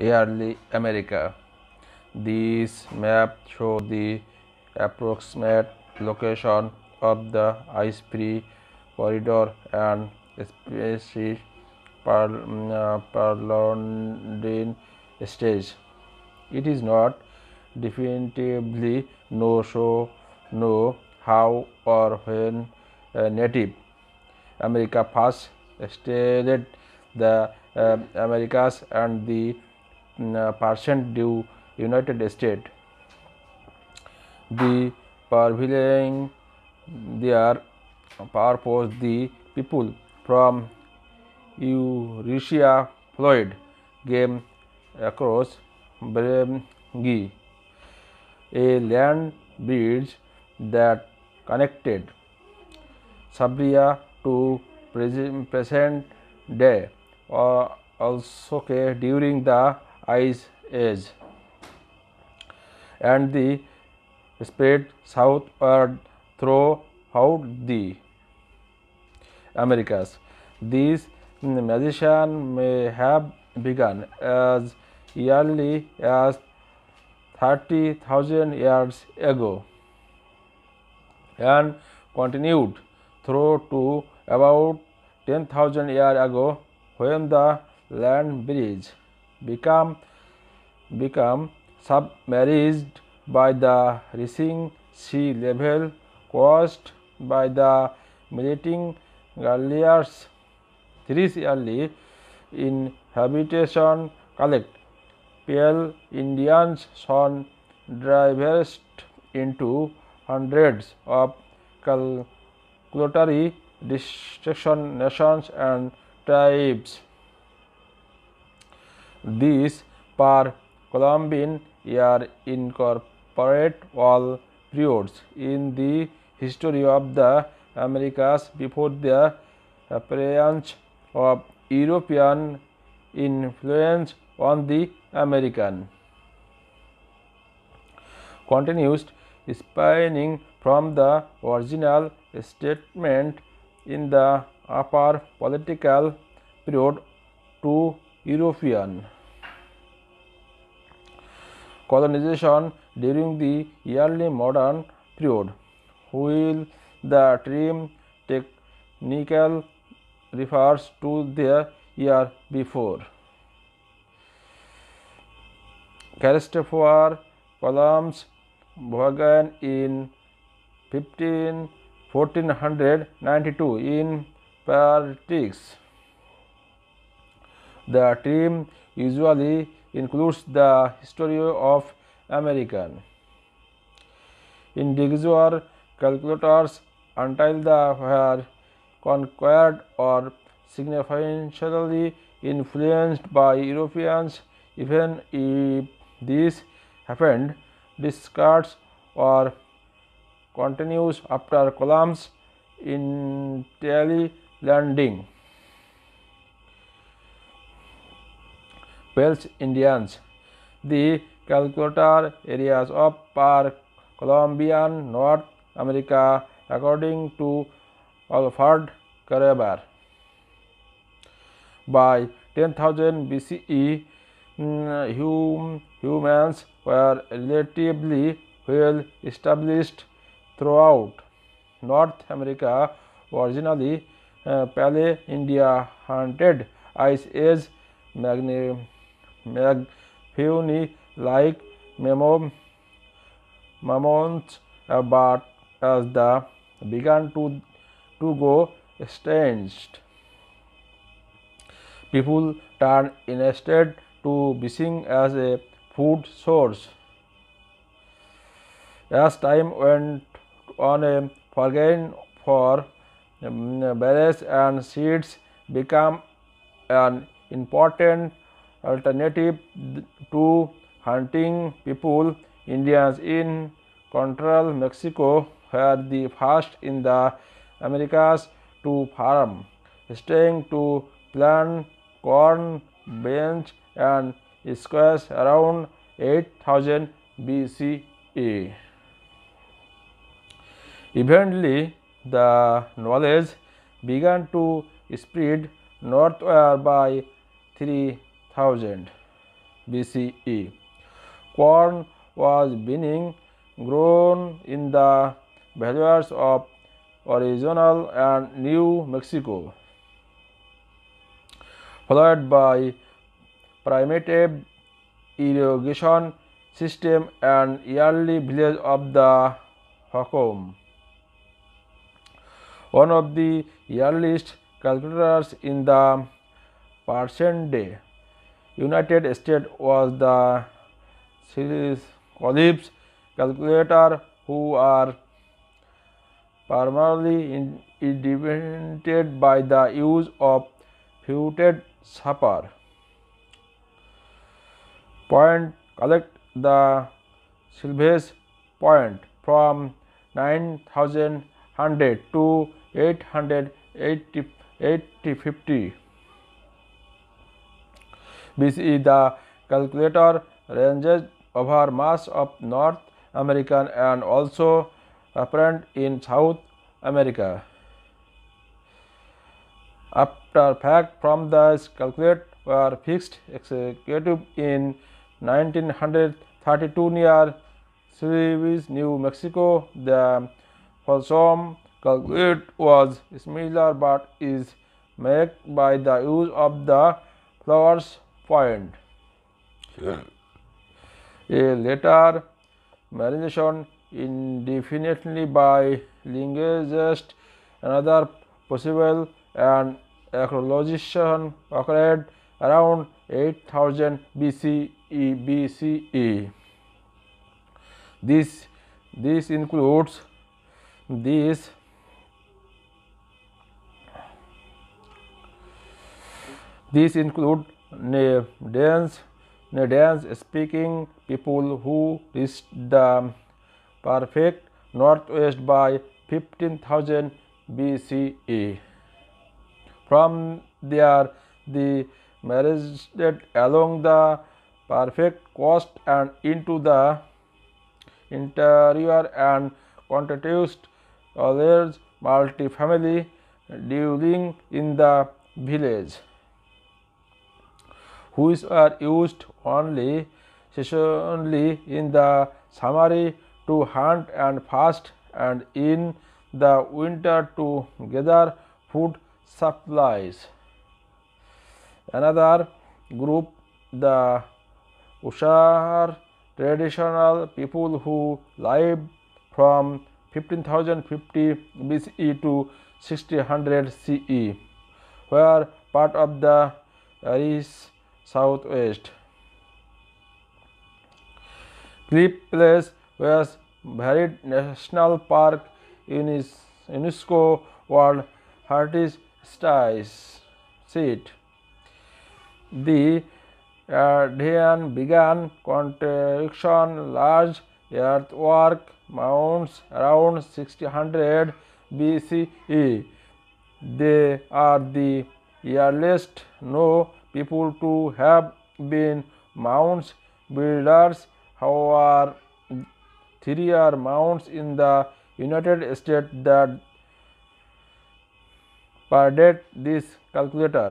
early America. These maps show the approximate location of the ice-free corridor and species per, uh, stage. It is not definitively know so know how or when uh, Native America first stated the uh, Americas and the uh, Uh, percent due United States. The prevailing their purpose the people from Eurasia Floyd came across Beringia, a land bridge that connected Siberia to present, day or uh, also during the ice age and the spread southward throughout the Americas. These magician may have begun as early as 30,000 years ago and continued through to about 10,000 years ago when the land bridge became become submerged by the rising sea level caused by the melting glaciers. This early inhabitation collect pale Indians soon diverged into hundreds of calculatory distinction nations and tribes. These per Columbian year incorporate all periods in the history of the Americas before the appearance of European influence on the American. Continues spanning from the original statement in the Upper Paleolithic period to European colonization during the early modern period, while the term technical refers to the year before. Christopher Columbus began in 15, 1492 in Paris. The term usually includes the history of American individual calculators until the were conquered or significantly influenced by Europeans even if this happened discards or continues after Columbus intelli landing. Welsh Indians. The Calcutta areas of per Columbian North America according to Alfred Kroeber. By 10,000 BCE, hum, humans were relatively well established throughout North America. Originally, uh, India hunted ice age magpie like uh, but as the began to, to go extinct, people turned instead to fishing as a food source. As time went on, a forgain for um, berries and seeds became an important alternative to hunting people. Indians in Central Mexico were the first in the Americas to farm, staying to plant corn, beans and squash around 8000 BCE. Eventually, the knowledge began to spread northward by 3000 BCE. Corn was being grown in the valleys of Arizona and New Mexico, followed by primitive irrigation system and early village of the Hakom. One of the earliest calculators in the present day United States was the Collins calculator who are primarily invented by the use of fluted sapper. Point collect the Sylvanus point from 9100 to 850 BCE. The calculator ranges over mass of North American and also apparent in South America. After fact from the calculate were fixed executive in 1932 near Series, New Mexico. The Folsom calculate was similar but is made by the use of the flowers point. A later marination indefinitely by linguists another possible and acrologization occurred around 8000 BCE. BCE. This this includes this These include dance, dance speaking people who reached the perfect northwest by 15,000 BCE. From there, the migrated along the perfect coast and into the interior and constituted a multi-family dwelling in the village which are used only seasonally in the summer to hunt and fast and in the winter to gather food supplies. Another group the Ushar traditional people who lived from 15,050 BCE to 1600 CE were part of the Irish southwest. Cliff Place was Buried National Park in UNESCO World Heritage Site. The Ardean began construction large earthwork mounds around 1600 BCE. They are the earliest known people to have been mounds builders. However, three are mounds in the United States that predate this calculator.